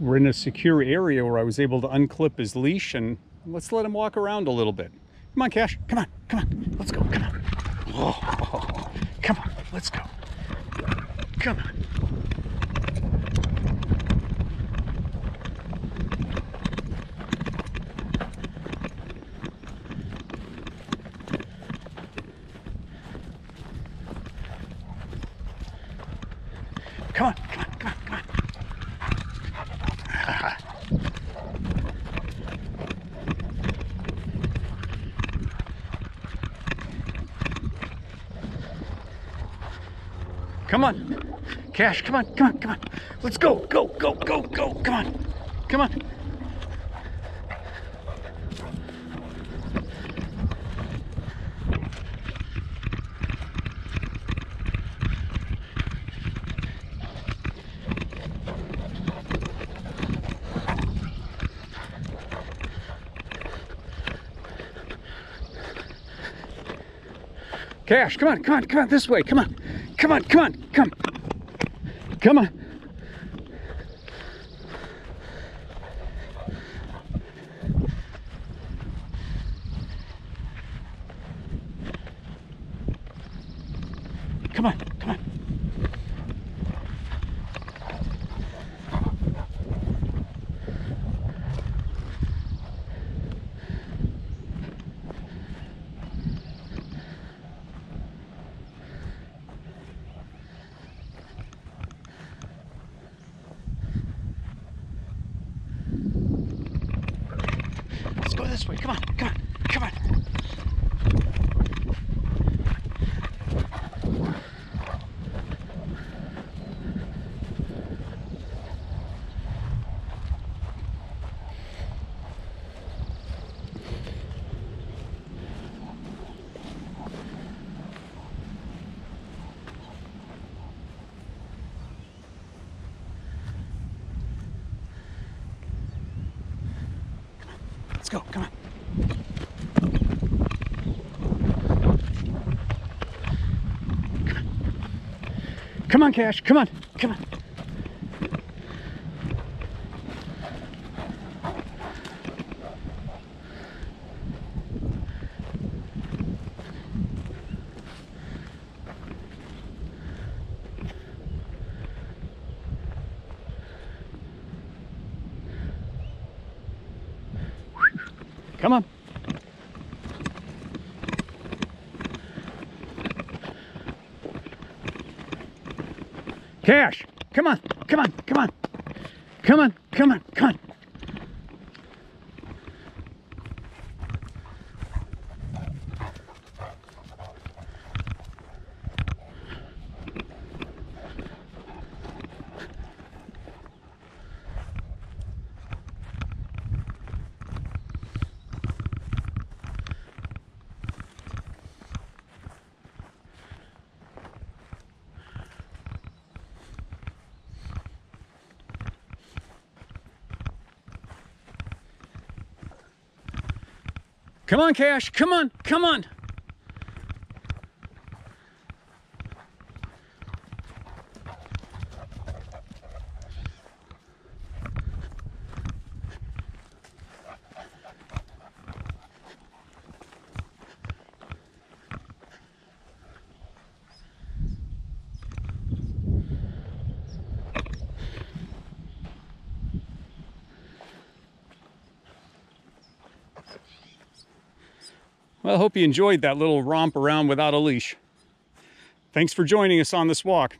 we're in a secure area where I was able to unclip his leash and let's let him walk around a little bit. Come on, Cash. Come on. Come on. Let's go. Come on. Oh, come on. Let's go. Come on. Come on, come on, come on, come on. Come on. Cash, come on, come on, come on. Let's go, go, go, go, go. Come on. Come on. Cash, come on, come on, come on, this way, come on. Come on, come on, come. Come on. Come on, come on. Let's go this way. Come on, come on, come on. Let's go. Come on. Come on, Cash. Come on. Come on. Come on. Cash, come on, come on, come on. Come on, come on, come on. Come on, Cash, come on, come on. Well, I hope you enjoyed that little romp around without a leash. Thanks for joining us on this walk.